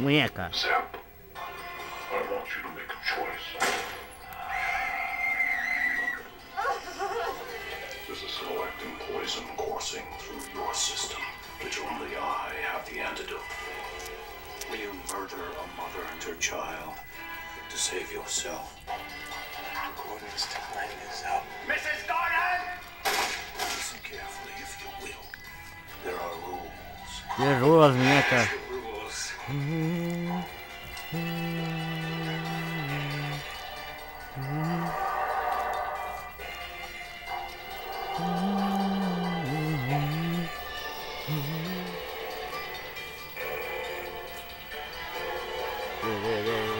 Muñeca. Zep, I want you to make a choice. There's a slow-acting poison coursing through your system, which only I have the antidote for. Will you murder a mother and her child to save yourself? Accordance time is up. Mrs. Gordon! Listen carefully, if you will. There are rules. Qué rudas, muñeca. Yeah, yeah, yeah.